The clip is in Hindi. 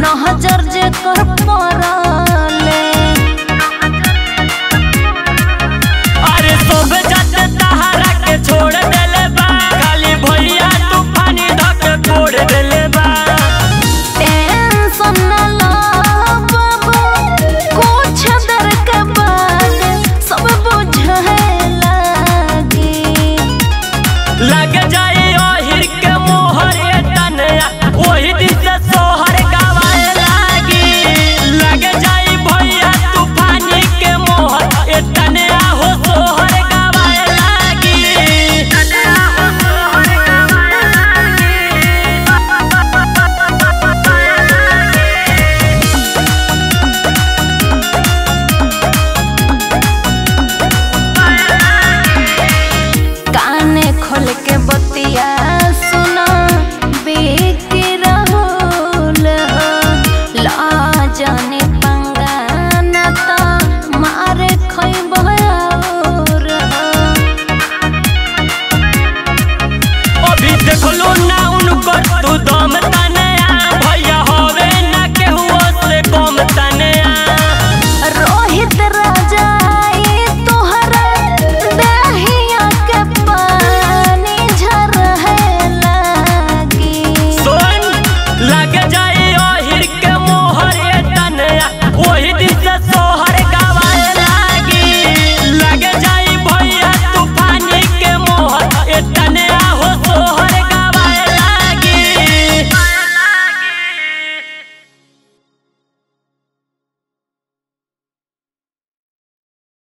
नहजर जे कर।